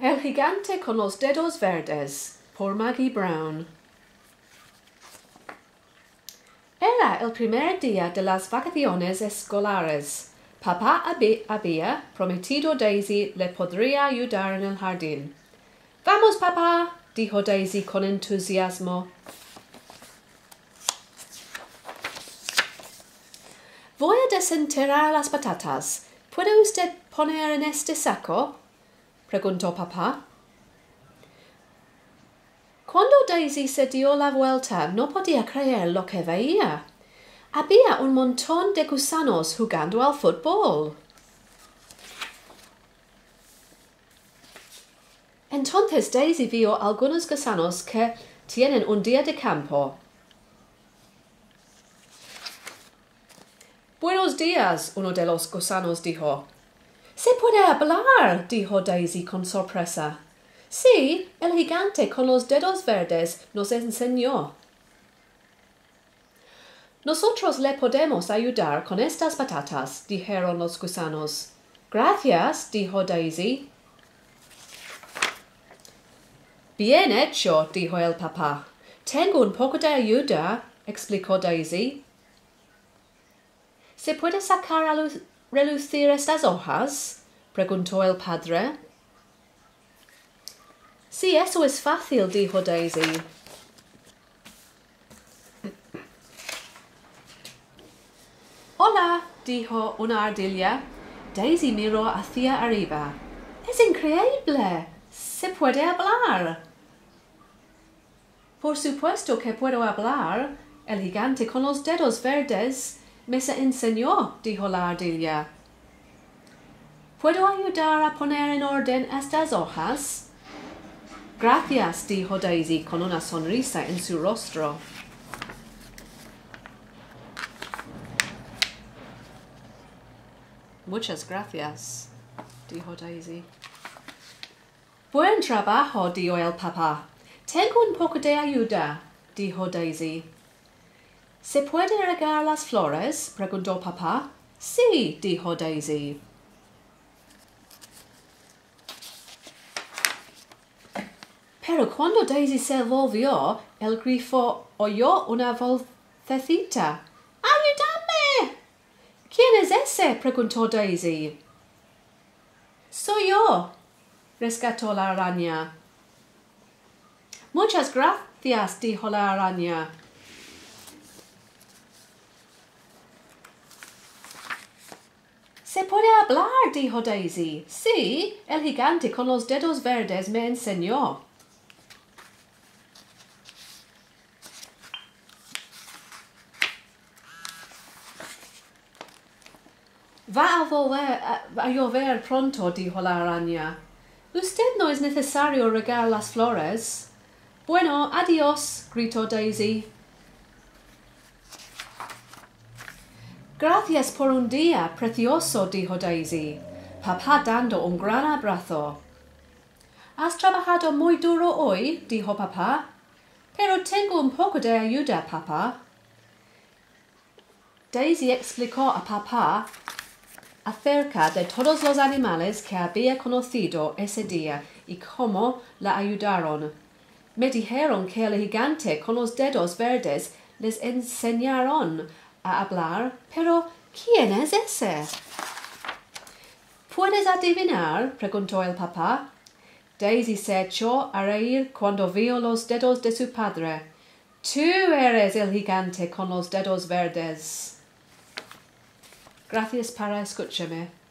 El gigante con los dedos verdes, por Maggie Brown. Era el primer día de las vacaciones escolares. Papá había prometido Daisy le podría ayudar en el jardín. Vamos, papá, dijo Daisy con entusiasmo. Voy a desenterrar las patatas. ¿Puede usted poner en este saco? Preguntó papá. Cuando Daisy se dio la vuelta no podía creer lo que veía. Había un montón de gusanos jugando al fútbol. Entonces Daisy vio algunos gusanos que tienen un día de campo. Buenos días, uno de los gusanos dijo. Se puede hablar, dijo Daisy con sorpresa. Sí, el gigante con los dedos verdes nos enseñó. Nosotros le podemos ayudar con estas patatas, dijeron los gusanos. Gracias, dijo Daisy. Bien hecho, dijo el papá. Tengo un poco de ayuda, explicó Daisy. ¿Se puede sacar a relucir estas hojas? preguntó el padre. Sí, eso es fácil, dijo Daisy. Hola, dijo una ardilla. Daisy miró hacia arriba. Es increíble. Se puede hablar. Por supuesto que puedo hablar. El gigante con los dedos verdes me se enseñó, dijo la ardilla. ¿Puedo ayudar a poner en orden estas hojas? Gracias, dijo Daisy con una sonrisa en su rostro. Muchas gracias, dijo Daisy. Buen trabajo, dijo el papá. Tengo un poco de ayuda, dijo Daisy. ¿Se puede regar las flores? preguntó papá. Sí, dijo Daisy. Pero cuando Daisy se volvió, el grifo oyó una vocecita. ¡Ayúdame! ¿Quién es ese? preguntó Daisy. Soy yo, rescató la araña. Muchas gracias, dijo la araña. Se puede hablar, dijo Daisy. Sí, el gigante con los dedos verdes me enseñó. Va a volver llover pronto, dijo la araña. Usted no es necesario regar las flores. Bueno, adiós, gritó Daisy. Gracias por un día precioso, dijo Daisy, papá dando un gran abrazo. Has trabajado muy duro hoy, dijo papá. Pero tengo un poco de ayuda, papá. Daisy explicó a papá acerca de todos los animales que había conocido ese día y cómo la ayudaron. Me dijeron que el gigante con los dedos verdes les enseñaron a hablar, pero ¿quién es ese? ¿Puedes adivinar? preguntó el papá. Daisy se echó a reír cuando vio los dedos de su padre. Tú eres el gigante con los dedos verdes. Gracias para escucharme.